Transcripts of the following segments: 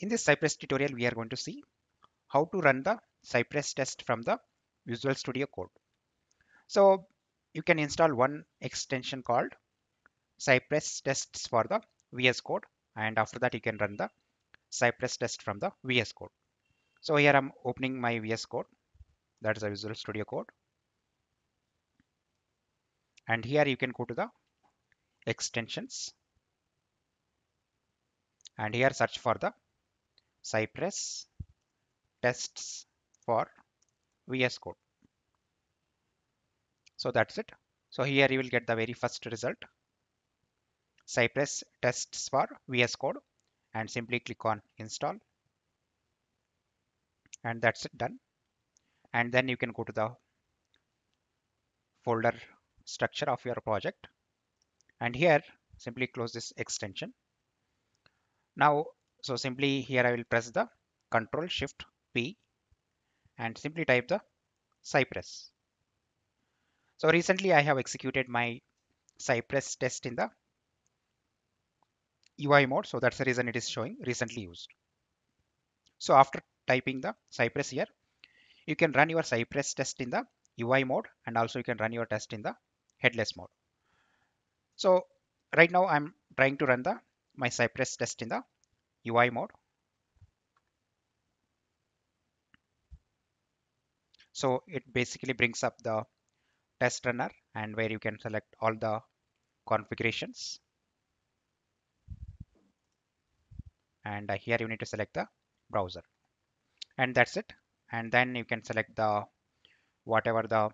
in this Cypress tutorial, we are going to see how to run the Cypress test from the Visual Studio Code. So you can install one extension called Cypress tests for the VS Code and after that you can run the Cypress test from the VS Code. So here I'm opening my VS Code that is a Visual Studio Code and here you can go to the extensions and here search for the Cypress tests for VS Code. So that's it. So here you will get the very first result. Cypress tests for VS Code and simply click on install. And that's it done. And then you can go to the folder structure of your project. And here simply close this extension. Now, so simply here I will press the Control Shift P and simply type the Cypress. So recently I have executed my Cypress test in the UI mode. So that's the reason it is showing recently used. So after typing the Cypress here, you can run your Cypress test in the UI mode and also you can run your test in the headless mode. So right now I'm trying to run the my Cypress test in the UI mode. So it basically brings up the test runner and where you can select all the configurations. And here you need to select the browser and that's it. And then you can select the whatever the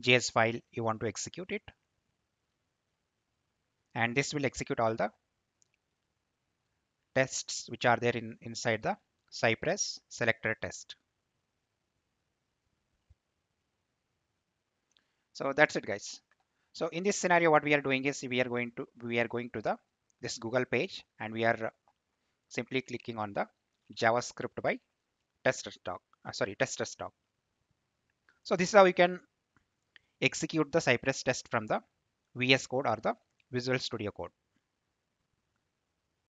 JS file you want to execute it. And this will execute all the tests which are there in inside the Cypress selector test. So that's it guys. So in this scenario what we are doing is we are going to we are going to the this Google page and we are simply clicking on the JavaScript by Testers Talk uh, sorry Testers Talk. So this is how you can execute the Cypress test from the VS Code or the Visual Studio Code.